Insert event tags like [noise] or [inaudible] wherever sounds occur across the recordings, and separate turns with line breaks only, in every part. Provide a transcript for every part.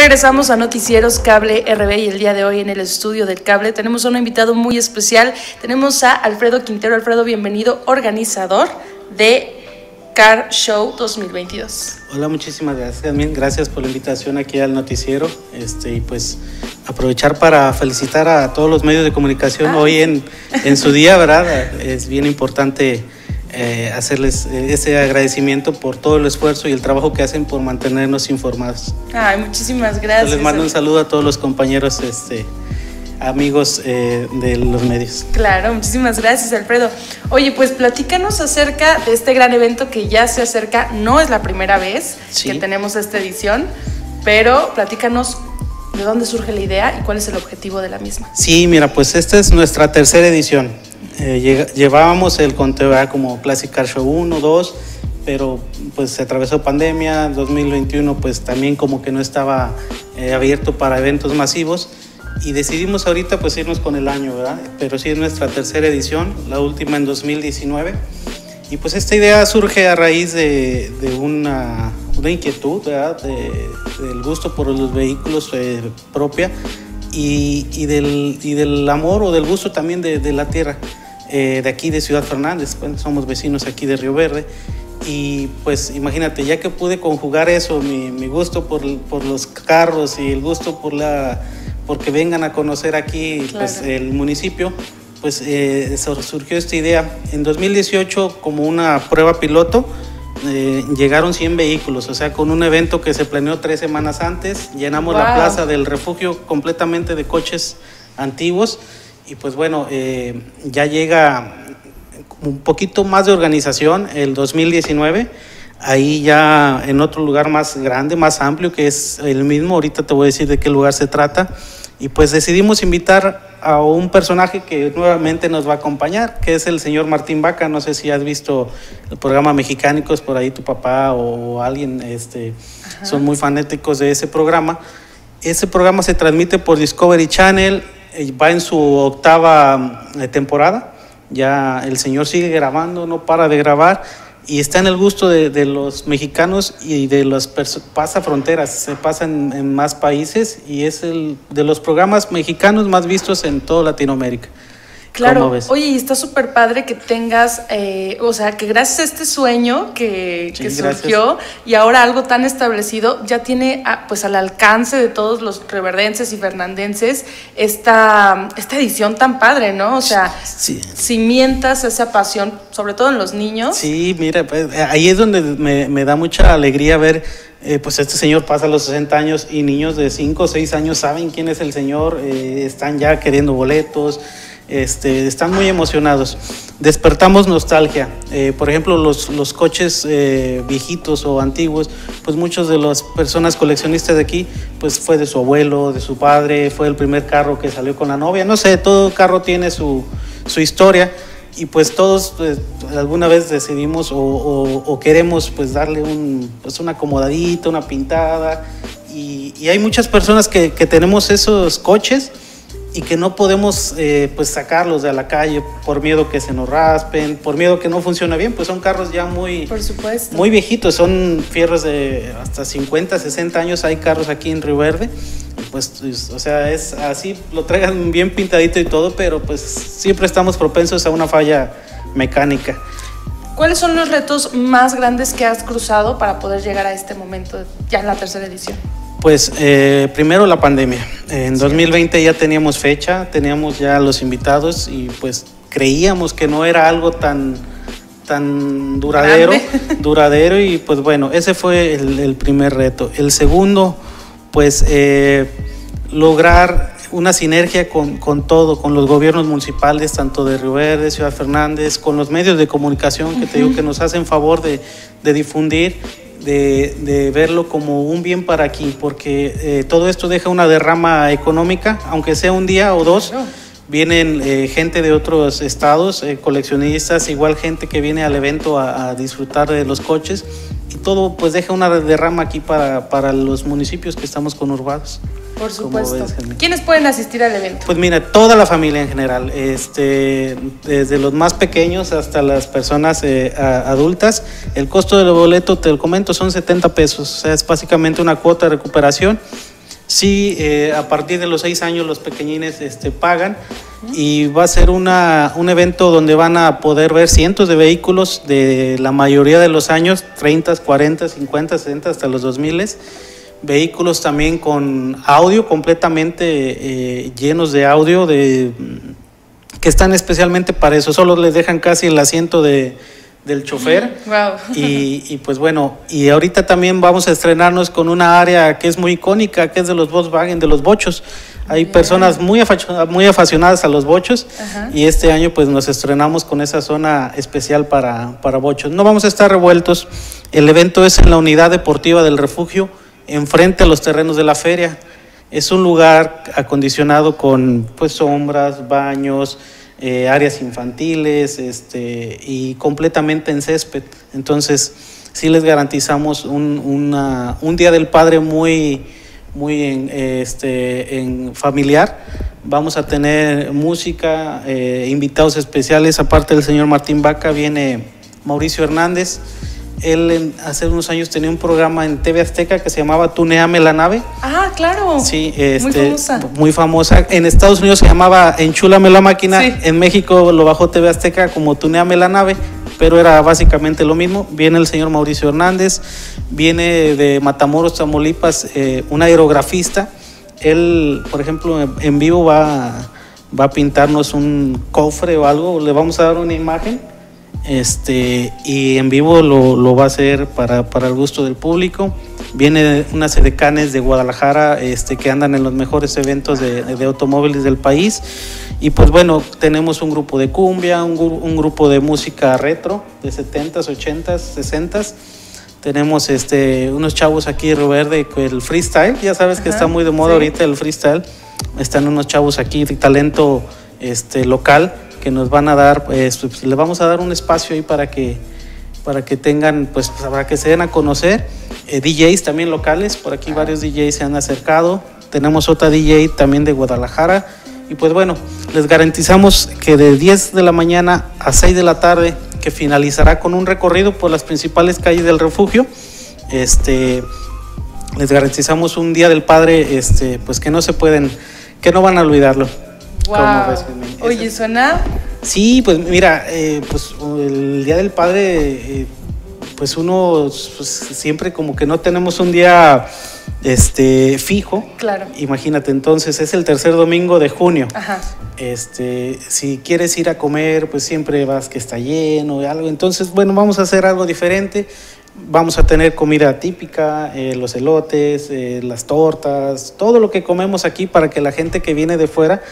Regresamos a Noticieros Cable RB y el día de hoy en el estudio del cable tenemos a un invitado muy especial. Tenemos a Alfredo Quintero. Alfredo, bienvenido, organizador de Car Show 2022.
Hola, muchísimas gracias. Gracias por la invitación aquí al noticiero. Este, y pues aprovechar para felicitar a todos los medios de comunicación hoy en, en su día, ¿verdad? [laughs] Es bien importante eh, hacerles eh, ese agradecimiento por todo el esfuerzo y el trabajo que hacen por mantenernos informados.
Ay, muchísimas gracias.
les mando un saludo a todos los compañeros, este, amigos eh, de los medios.
Claro, muchísimas gracias, Alfredo. Oye, pues platícanos acerca de este gran evento que ya se acerca. No es la primera vez que tenemos esta edición, pero platícanos de dónde surge la idea y cuál es el objetivo de la misma.
Sí, mira, pues esta es nuestra tercera edición. Eh, llevábamos el conteo como Classic Car Show 1, 2, pero pues se atravesó pandemia, 2021 pues también como que no estaba eh, abierto para eventos masivos y decidimos ahorita pues irnos con el año, ¿verdad? Pero sí es nuestra tercera edición, la última en 2019 y pues esta idea surge a raíz de, una, una, inquietud, ¿verdad? del gusto por los vehículos eh, propia y, y, del, y, del, amor o del gusto también de, de la tierra. Eh, de aquí de Ciudad Fernández, somos vecinos aquí de Río Verde. Y pues imagínate, ya que pude conjugar eso, mi, mi gusto por, por, los carros y el gusto por la porque vengan a conocer aquí pues, el municipio, pues eh, surgió esta idea. En 2018, como una prueba piloto, eh, llegaron 100 vehículos, o sea, con un evento que se planeó tres semanas antes, llenamos la plaza del refugio completamente de coches antiguos y pues bueno, eh, ya llega un poquito más de organización el 2019, ahí ya en otro lugar más grande, más amplio, que es el mismo, ahorita te voy a decir de qué lugar se trata, y pues decidimos invitar a un personaje que nuevamente nos va a acompañar, que es el señor Martín Vaca, no sé si has visto el programa Mexicánicos, por ahí tu papá o alguien este, son muy fanáticos de ese programa. Ese programa se transmite por Discovery Channel, va en su octava eh, temporada, ya el señor sigue grabando, no para de grabar y está en el gusto de, los mexicanos y de los pasa fronteras, se pasa en, en, más países y es el de los programas mexicanos más vistos en toda Latinoamérica.
Claro, oye, y está súper padre que tengas, eh, o sea, que gracias a este sueño que, surgió y ahora algo tan establecido, ya tiene pues al alcance de todos los reverdenses y fernandenses esta, esta edición tan padre, ¿no? O sea, sí. cimientas esa pasión, sobre todo en los niños.
Sí, mira, pues, ahí es donde me, da mucha alegría ver eh, pues este señor pasa los 60 años y niños de 5 o 6 años saben quién es el señor, eh, están ya queriendo boletos, este, están muy emocionados. Despertamos nostalgia. Eh, por ejemplo, los, los coches eh, viejitos o antiguos, pues muchos de las personas coleccionistas de aquí, pues fue de su abuelo, de su padre, fue el primer carro que salió con la novia. No sé, todo carro tiene su, su historia y pues todos pues, alguna vez decidimos o, queremos pues darle un, pues una acomodadita, una pintada. Y, y hay muchas personas que, que tenemos esos coches y que no podemos eh, pues sacarlos de la calle por miedo que se nos raspen, por miedo que no funcione bien, pues son carros ya muy,
por supuesto.
muy viejitos, son fierros de hasta 50, 60 años, hay carros aquí en Río Verde, pues, pues o sea, es así, lo traigan bien pintadito y todo, pero pues siempre estamos propensos a una falla mecánica.
¿Cuáles son los retos más grandes que has cruzado para poder llegar a este momento, ya en la tercera edición?
Pues eh, primero la pandemia. En 2020 ya teníamos fecha, teníamos ya los invitados y pues creíamos que no era algo tan, tan duradero, [laughs] duradero y pues bueno, ese fue el, primer reto. El segundo, pues eh, lograr una sinergia con, con, todo, con los gobiernos municipales, tanto de Río Verde, Ciudad Fernández, con los medios de comunicación que te digo que nos hacen favor de, de difundir de, verlo como un bien para aquí, porque eh, todo esto deja una derrama económica, aunque sea un día o dos. Vienen eh, gente de otros estados, eh, coleccionistas, igual gente que viene al evento a, disfrutar de los coches y todo pues deja una derrama aquí para, para los municipios que estamos conurbados.
Por supuesto. ¿Quiénes pueden asistir al evento?
Pues mira, toda la familia en general, este, desde los más pequeños hasta las personas eh, adultas. El costo del boleto, te lo comento, son 70 pesos. O sea, es básicamente una cuota de recuperación. Sí, eh, a partir de los seis años los pequeñines este, pagan y va a ser una, un evento donde van a poder ver cientos de vehículos de la mayoría de los años, 30, 40, 50, 60, hasta los 2000. Vehículos también con audio completamente eh, llenos de audio de, que están especialmente para eso, solo les dejan casi el asiento de, del chofer. Y, pues bueno, y ahorita también vamos a estrenarnos con una área que es muy icónica, que es de los Volkswagen, de los bochos. Hay personas muy, muy aficionadas a los bochos y este año pues nos estrenamos con esa zona especial para, para bochos. No vamos a estar revueltos, el evento es en la unidad deportiva del refugio, enfrente a los terrenos de la feria. Es un lugar acondicionado con pues sombras, baños, eh, áreas infantiles este, y completamente en césped. Entonces, sí les garantizamos un, un Día del Padre muy, muy en, este, en familiar. Vamos a tener música, eh, invitados especiales, aparte del señor Martín Vaca, viene Mauricio Hernández. Él hace unos años tenía un programa en TV Azteca que se llamaba Tuneame la nave.
Ah, claro.
Sí, este, muy famosa. Muy famosa. En Estados Unidos se llamaba Enchúlame la máquina. En México lo bajó TV Azteca como Tuneame la nave, pero era básicamente lo mismo. Viene el señor Mauricio Hernández, viene de Matamoros, Tamaulipas, eh, un aerografista. Él, por ejemplo, en vivo va, va a pintarnos un cofre o algo. Le vamos a dar una imagen este, y en vivo lo, va a hacer para, el gusto del público. Viene unas edecanes de Guadalajara este, que andan en los mejores eventos de, automóviles del país. Y pues bueno, tenemos un grupo de cumbia, un, grupo de música retro de 70s, 80s, 60s. Tenemos este, unos chavos aquí de Verde, el freestyle, ya sabes que está muy de moda ahorita el freestyle. Están unos chavos aquí de talento este, local que nos van a dar, pues, pues le vamos a dar un espacio ahí para que, para que tengan, pues para que se den a conocer. Eh, DJs también locales, por aquí varios DJs se han acercado. Tenemos otra DJ también de Guadalajara. Y pues bueno, les garantizamos que de 10 de la mañana a 6 de la tarde, que finalizará con un recorrido por las principales calles del refugio, este, les garantizamos un Día del Padre, este, pues que no se pueden, que no van a olvidarlo.
Oye, suena.
Sí, pues mira, eh, pues el Día del Padre, eh, pues uno pues, siempre como que no tenemos un día este fijo.
Claro.
Imagínate, entonces es el tercer domingo de junio. Ajá. Este, si quieres ir a comer, pues siempre vas que está lleno y algo. Entonces, bueno, vamos a hacer algo diferente. Vamos a tener comida típica, eh, los elotes, las tortas, todo lo que comemos aquí para que la gente que viene de fuera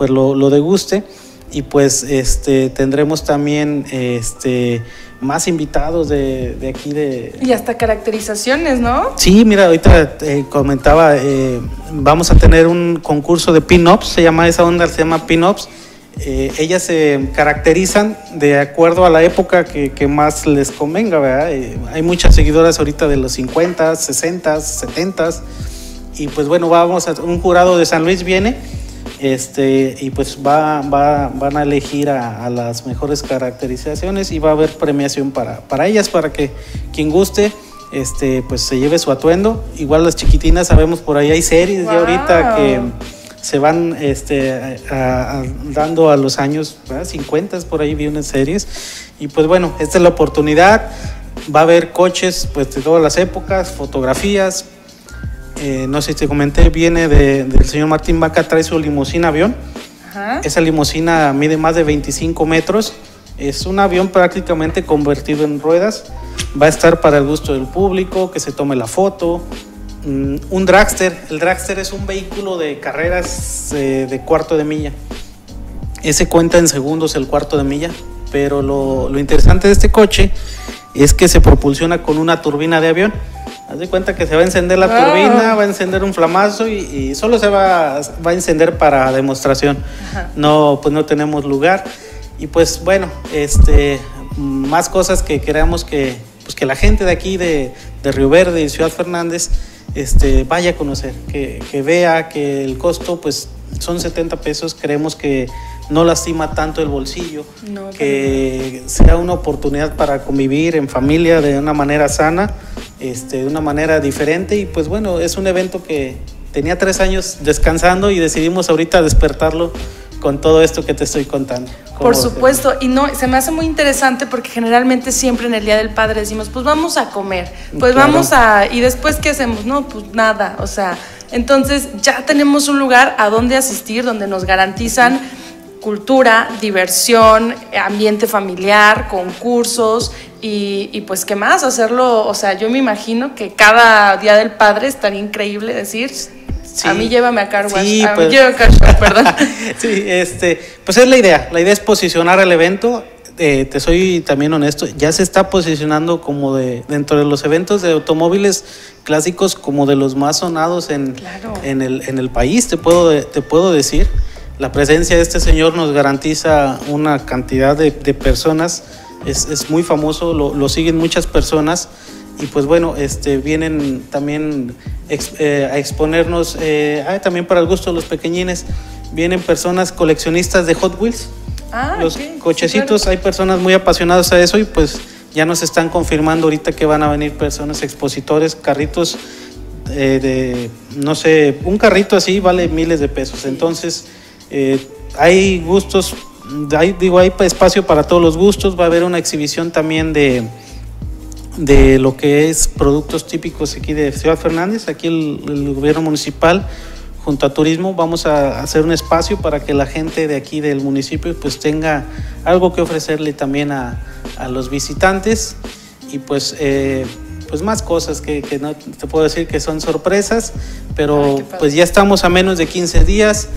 pues lo, lo deguste. Y pues este tendremos también este más invitados de, de, aquí de
y hasta caracterizaciones no
sí mira ahorita eh, comentaba eh, vamos a tener un concurso de pin-ups se llama esa onda se llama pin-ups. Eh, ellas se caracterizan de acuerdo a la época que, que más les convenga ¿verdad? hay muchas seguidoras ahorita de los 50 60 70 y pues bueno vamos a un jurado de San Luis viene este, y pues va, va, van a elegir a, las mejores caracterizaciones y va a haber premiación para, para ellas, para que quien guste este, pues se lleve su atuendo. Igual las chiquitinas, sabemos por ahí hay series de ahorita que se van este, dando a los años 50, por ahí vi unas series. Y pues bueno, esta es la oportunidad. Va a haber coches pues, de todas las épocas, fotografías, eh, no sé si te comenté, viene del señor Martín Vaca, trae su limusina avión. Esa limusina mide más de 25 metros. Es un avión prácticamente convertido en ruedas. Va a estar para el gusto del público, que se tome la foto. Mm, un dragster. El dragster es un vehículo de carreras eh, de cuarto de milla. Ese cuenta en segundos el cuarto de milla. Pero lo, lo interesante de este coche es que se propulsiona con una turbina de avión. Haz de cuenta que se va a encender la turbina, va a encender un flamazo y, solo se va, va, a encender para demostración. No, pues no tenemos lugar. Y pues bueno, este, más cosas que queremos que, pues que la gente de aquí, de, de Río Verde y Ciudad Fernández, este, vaya a conocer, que, que vea que el costo pues son 70 pesos, creemos que no lastima tanto el bolsillo, que sea una oportunidad para convivir en familia de una manera sana, este, de una manera diferente. Y pues bueno, es un evento que, tenía tres años descansando y decidimos ahorita despertarlo con todo esto que te estoy contando.
Por supuesto, y no, se me hace muy interesante porque generalmente siempre en el Día del Padre decimos, pues vamos a comer, pues vamos a, y después qué hacemos, no, pues nada, o sea, entonces ya tenemos un lugar a donde asistir, donde nos garantizan cultura, diversión, ambiente familiar, concursos y, y, pues qué más, hacerlo, o sea, yo me imagino que cada Día del Padre estaría increíble decir, a mí llévame a Car Sí, a pues, a Car perdón. [laughs]
sí, este, pues es la idea. La idea es posicionar el evento. Eh, te soy también honesto, ya se está posicionando como de dentro de los eventos de automóviles clásicos como de los más sonados en, en, el, en el país, te puedo, te puedo decir. La presencia de este señor nos garantiza una cantidad de, de personas, es, es, muy famoso, lo, lo siguen muchas personas y pues bueno, este, vienen también eh, a exponernos, eh, también para el gusto de los pequeñines, vienen personas coleccionistas de Hot Wheels. Ah, los cochecitos, hay personas muy apasionadas a eso y pues ya nos están confirmando ahorita que van a venir personas expositores, carritos eh, de, no sé, un carrito así vale miles de pesos. Entonces, hay gustos, hay, digo, hay espacio para todos los gustos, va a haber una exhibición también de de lo que es productos típicos aquí de Ciudad Fernández, aquí el, gobierno municipal junto a turismo vamos a hacer un espacio para que la gente de aquí del municipio pues tenga algo que ofrecerle también a, a los visitantes. Y pues eh, pues más cosas que, que, no te puedo decir que son sorpresas, pero pues ya estamos a menos de 15 días,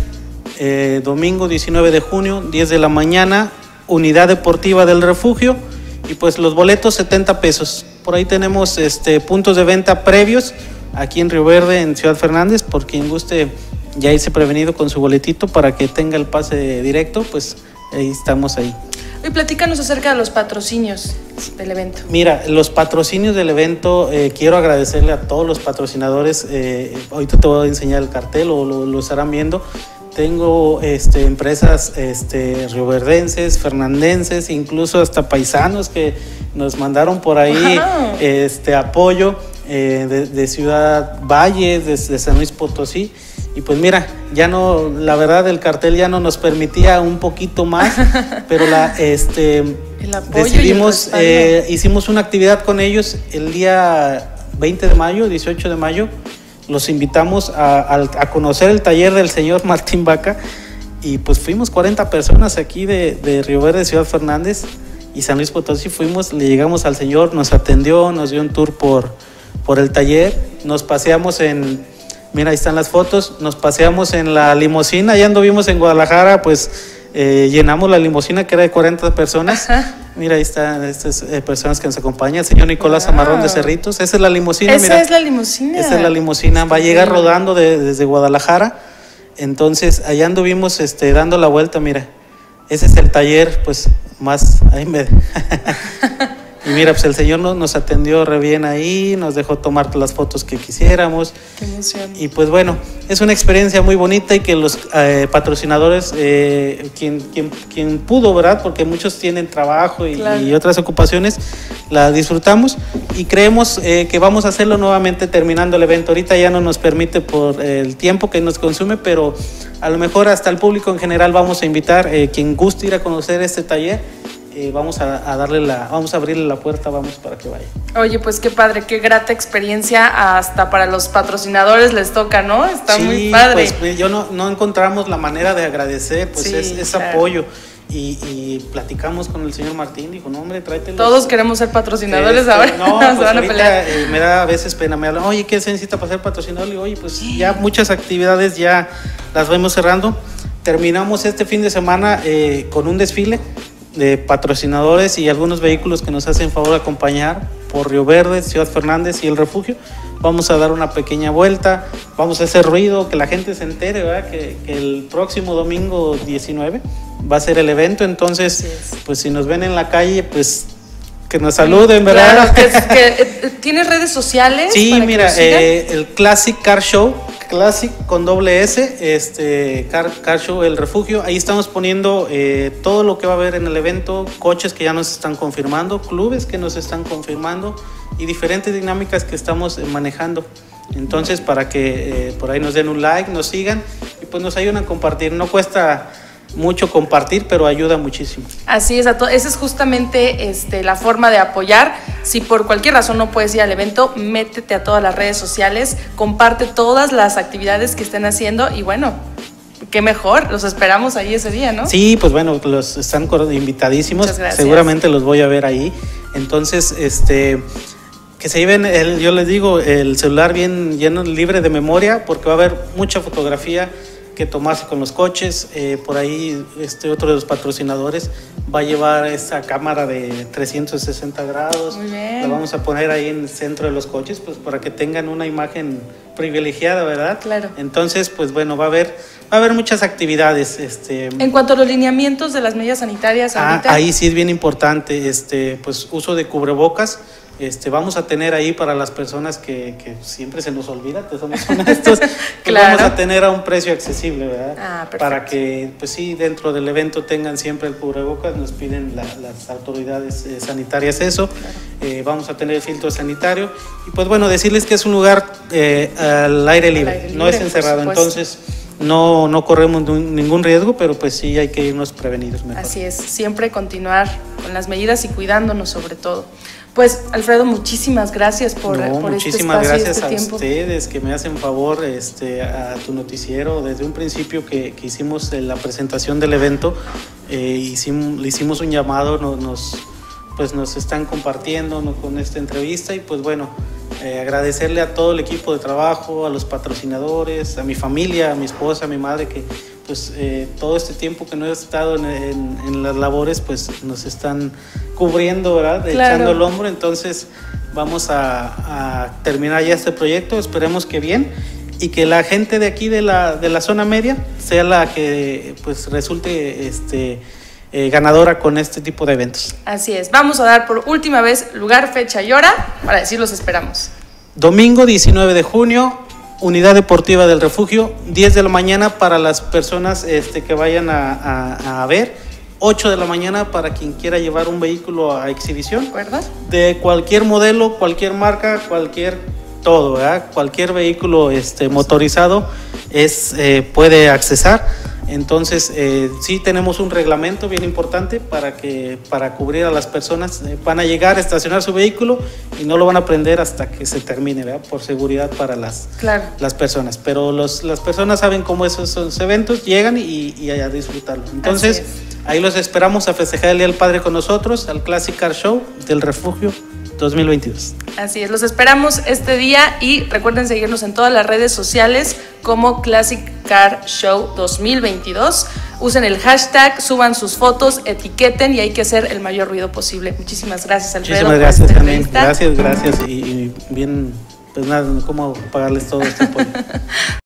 eh, domingo 19 de junio, 10 de la mañana, unidad deportiva del refugio y pues los boletos 70 pesos. Por ahí tenemos este, puntos de venta previos aquí en Río Verde, en Ciudad Fernández, por quien guste ya irse prevenido con su boletito para que tenga el pase directo, pues ahí estamos ahí.
Y platícanos acerca de los patrocinios del evento.
Mira, los patrocinios del evento, eh, quiero agradecerle a todos los patrocinadores. Eh, ahorita te voy a enseñar el cartel o lo, lo estarán viendo. Tengo este, empresas este, rioverdenses, fernandenses, incluso hasta paisanos que nos mandaron por ahí este, apoyo eh, de, Ciudad Valle, de, San Luis Potosí. Y pues mira, ya no, la verdad el cartel ya no nos permitía un poquito más, [laughs] pero la, este, decidimos, eh, hicimos una actividad con ellos el día 20 de mayo, 18 de mayo, los invitamos a, conocer el taller del señor [laughs] Martín Vaca y pues fuimos 40 personas aquí de, de Río Verde, Ciudad Fernández y San Luis Potosí. Fuimos, le llegamos al señor, nos atendió, nos dio un tour por, por el taller, nos paseamos en, mira, ahí están las fotos, nos paseamos en la limosina, ya anduvimos en Guadalajara, pues eh, llenamos la limosina que era de 40 personas. Mira, ahí están estas eh, personas que nos acompañan. El señor Nicolás Amarrón de Cerritos. Esa es la limosina.
Esa es la limosina.
Esa es la limosina. Va a llegar rodando desde Guadalajara. Entonces, allá anduvimos este, dando la vuelta, mira. Ese es el taller, pues, más... Ahí me... [laughs] Y mira, pues el Señor nos, nos atendió re bien ahí, nos dejó tomar las fotos que quisiéramos. Qué emoción. Y pues bueno, es una experiencia muy bonita y que los eh, patrocinadores, eh, quien, quien, quien, pudo, ¿verdad? Porque muchos tienen trabajo y, otras ocupaciones, la disfrutamos y creemos eh, que vamos a hacerlo nuevamente terminando el evento. Ahorita ya no nos permite por el tiempo que nos consume, pero a lo mejor hasta el público en general vamos a invitar, quien guste ir a conocer este taller eh, vamos a, darle la, vamos a abrirle la puerta, vamos para que vaya.
Oye, pues qué padre, qué grata experiencia, hasta para los patrocinadores les toca, ¿no? Está muy padre.
Pues yo no, no encontramos la manera de agradecer, pues es, apoyo. Y, platicamos con el señor Martín, dijo, no hombre, tráete
Todos queremos ser patrocinadores este, ahora. No, [laughs]
pues van a pelear. Eh, me da a veces pena, me hablan, oye, ¿qué se necesita para ser patrocinador? Y oye, pues ya muchas actividades ya las vamos cerrando. Terminamos este fin de semana eh, con un desfile de patrocinadores y algunos vehículos que nos hacen favor de acompañar por Río Verde, Ciudad Fernández y el refugio. Vamos a dar una pequeña vuelta, vamos a hacer ruido, que la gente se entere, Que, el próximo domingo 19 va a ser el evento, entonces, pues si nos ven en la calle, pues que nos saluden, ¿verdad? [laughs]
Eh, ¿Tienes redes sociales?
Sí, mira, eh, el Classic Car Show Classic con doble S, este Car, Show El Refugio. Ahí estamos poniendo eh, todo lo que va a haber en el evento, coches que ya nos están confirmando, clubes que nos están confirmando y diferentes dinámicas que estamos manejando. Entonces, para que eh, por ahí nos den un like, nos sigan y pues nos ayuden a compartir. No cuesta mucho compartir, pero ayuda muchísimo.
Así es, esa es justamente este, la forma de apoyar. Si por cualquier razón no puedes ir al evento, métete a todas las redes sociales, comparte todas las actividades que estén haciendo y bueno, qué mejor, los esperamos ahí ese día, ¿no?
Sí, pues bueno, los están invitadísimos, seguramente los voy a ver ahí. Entonces, este que se lleven, el, yo les digo, el celular bien lleno, libre de memoria, porque va a haber mucha fotografía que tomarse con los coches. Eh, por ahí este otro de los patrocinadores va a llevar esta cámara de 360 grados. La vamos a poner ahí en el centro de los coches, pues para que tengan una imagen privilegiada, ¿verdad?
Claro.
Entonces, pues bueno, va a haber va a haber muchas actividades. Este,
en cuanto a los lineamientos de las medidas sanitarias,
ah, ahí sí es bien importante, este, pues uso de cubrebocas. Este, vamos a tener ahí para las personas que, siempre se nos olvida, que somos honestos, [laughs] vamos a tener a un precio accesible, ¿verdad?
Ah,
para que, pues sí, dentro del evento tengan siempre el cubrebocas, nos piden las autoridades eh, sanitarias eso, eh, vamos a tener el filtro sanitario y pues bueno, decirles que es un lugar eh, al aire libre, no es encerrado, entonces no, no corremos ningún riesgo, pero pues sí hay que irnos prevenidos. Mejor.
Así es, siempre continuar con las medidas y cuidándonos sobre todo. Pues Alfredo, muchísimas gracias por,
no, este muchísimas gracias a ustedes que me hacen favor este, a tu noticiero. Desde un principio que, que hicimos la presentación del evento, eh, hicimos, le hicimos un llamado, nos, pues nos están compartiendo con esta entrevista y pues bueno, eh, agradecerle a todo el equipo de trabajo, a los patrocinadores, a mi familia, a mi esposa, a mi madre que pues eh, todo este tiempo que no he estado en, las labores, pues nos están cubriendo, ¿verdad? Echando el hombro. Entonces vamos a, terminar ya este proyecto, esperemos que bien y que la gente de aquí de la, de la zona media sea la que pues resulte este, eh, ganadora con este tipo de eventos.
Así es, vamos a dar por última vez lugar, fecha y hora para decir los esperamos.
Domingo 19 de junio, Unidad Deportiva del Refugio, 10 de la mañana para las personas este, que vayan a, ver, 8 de la mañana para quien quiera llevar un vehículo a exhibición.
¿Verdad?
De cualquier modelo, cualquier marca, cualquier todo, ¿verdad? Cualquier vehículo este, motorizado es, eh, puede accesar. Entonces, eh, sí tenemos un reglamento bien importante para que para cubrir a las personas. Eh, van a llegar a estacionar su vehículo y no lo van a prender hasta que se termine, ¿verdad? Por seguridad para las, las personas. Pero los, las personas saben cómo esos, eventos llegan y, y a disfrutarlos. Entonces, ahí los esperamos a festejar el Día del Padre con nosotros, al Classic Car Show del Refugio 2022.
Así es, los esperamos este día y recuerden seguirnos en todas las redes sociales como Classic Car Show 2022. Usen el hashtag, suban sus fotos, etiqueten y hay que hacer el mayor ruido posible. Muchísimas gracias, Alfredo.
Muchísimas gracias también. Gracias, gracias. Y, bien, pues nada, cómo pagarles todo este apoyo. [laughs]